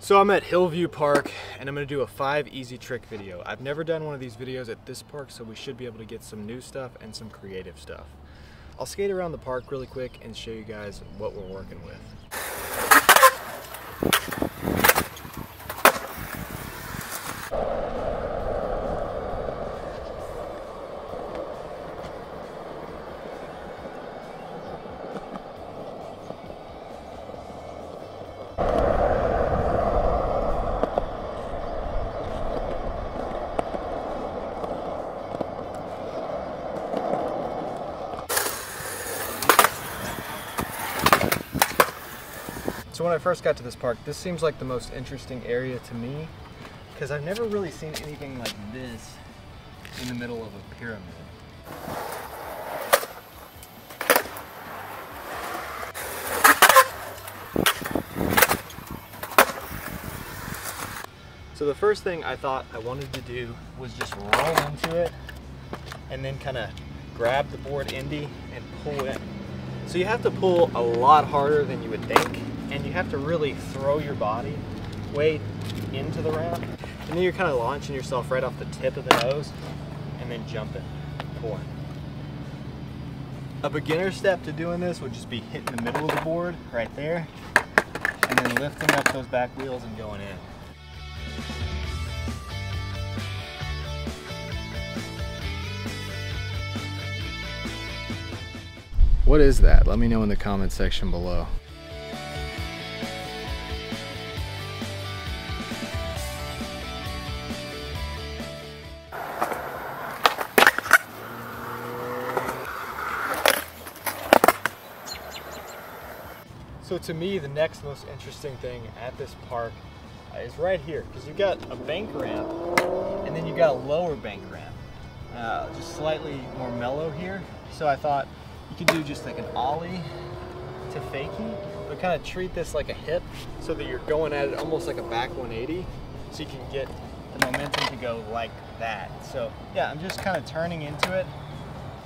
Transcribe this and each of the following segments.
So I'm at Hillview Park and I'm gonna do a five easy trick video. I've never done one of these videos at this park, so we should be able to get some new stuff and some creative stuff. I'll skate around the park really quick and show you guys what we're working with. So when I first got to this park, this seems like the most interesting area to me because I've never really seen anything like this in the middle of a pyramid. So the first thing I thought I wanted to do was just roll into it and then kind of grab the board indie and pull it. So you have to pull a lot harder than you would think and you have to really throw your body weight into the ramp. And then you're kind of launching yourself right off the tip of the nose and then jumping, pulling. A beginner step to doing this would just be hitting the middle of the board right there and then lifting up those back wheels and going in. What is that? Let me know in the comment section below. So to me, the next most interesting thing at this park is right here, because you've got a bank ramp, and then you've got a lower bank ramp, uh, just slightly more mellow here. So I thought you could do just like an ollie to fakie, but kind of treat this like a hip, so that you're going at it almost like a back 180, so you can get the momentum to go like that. So yeah, I'm just kind of turning into it,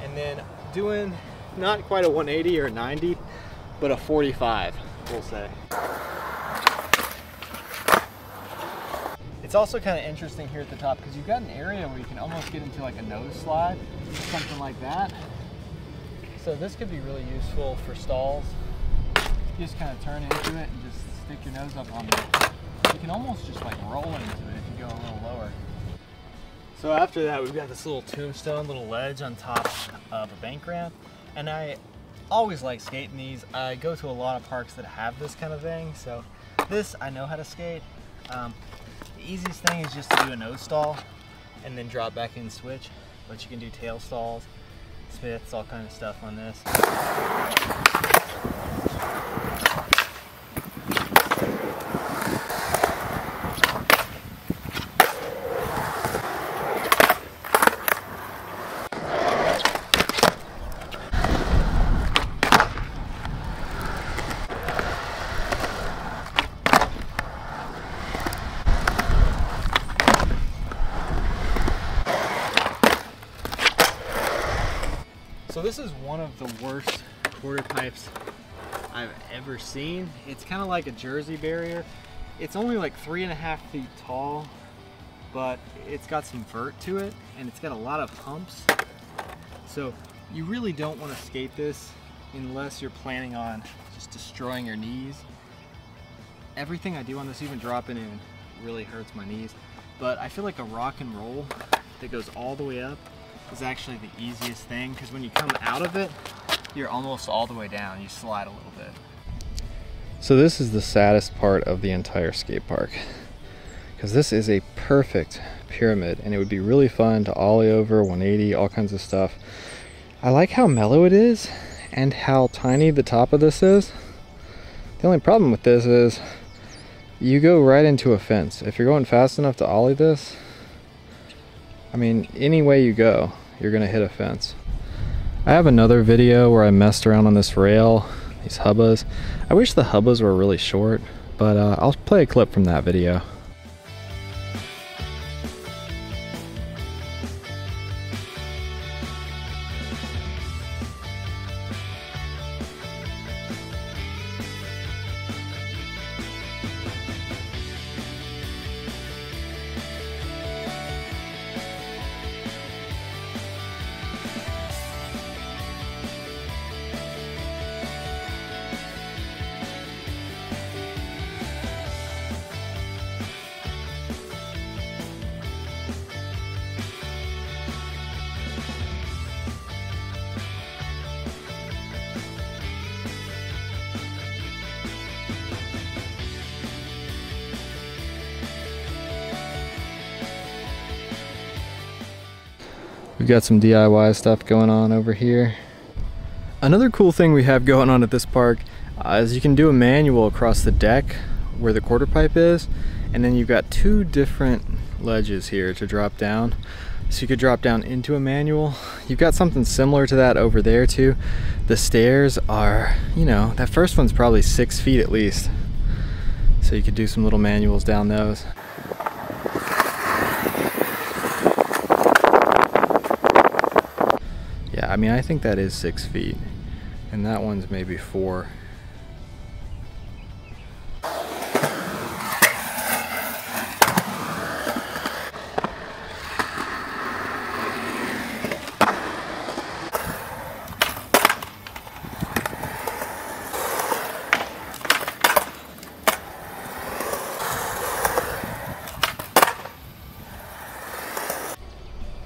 and then doing not quite a 180 or a 90, but a 45, we'll say. It's also kind of interesting here at the top because you've got an area where you can almost get into like a nose slide, something like that. So this could be really useful for stalls. You just kind of turn into it and just stick your nose up on it. You can almost just like roll into it if you go a little lower. So after that, we've got this little tombstone, little ledge on top of a bank ramp. And I always like skating these. I go to a lot of parks that have this kind of thing, so this I know how to skate. Um, the easiest thing is just to do a nose stall and then drop back in switch, but you can do tail stalls, Smiths, all kind of stuff on this. This is one of the worst quarter pipes I've ever seen. It's kind of like a Jersey barrier. It's only like three and a half feet tall, but it's got some vert to it and it's got a lot of humps. So you really don't want to skate this unless you're planning on just destroying your knees. Everything I do on this, even dropping in, really hurts my knees. But I feel like a rock and roll that goes all the way up is actually the easiest thing because when you come out of it, you're almost all the way down. You slide a little bit. So this is the saddest part of the entire skate park because this is a perfect pyramid and it would be really fun to ollie over 180 all kinds of stuff I like how mellow it is and how tiny the top of this is the only problem with this is you go right into a fence if you're going fast enough to ollie this I mean any way you go you're gonna hit a fence. I have another video where I messed around on this rail these hubbas. I wish the hubbas were really short but uh, I'll play a clip from that video We've got some DIY stuff going on over here. Another cool thing we have going on at this park uh, is you can do a manual across the deck where the quarter pipe is and then you've got two different ledges here to drop down. So you could drop down into a manual. You've got something similar to that over there too. The stairs are you know that first one's probably six feet at least. So you could do some little manuals down those I mean I think that is six feet and that one's maybe four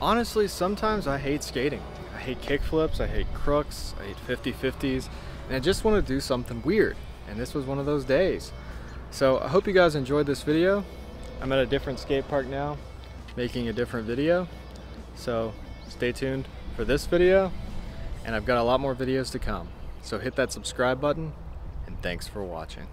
honestly, sometimes I hate skating. I hate kickflips, I hate crooks, I hate 50-50s, and I just want to do something weird. And this was one of those days. So I hope you guys enjoyed this video. I'm at a different skate park now, making a different video. So stay tuned for this video, and I've got a lot more videos to come. So hit that subscribe button, and thanks for watching.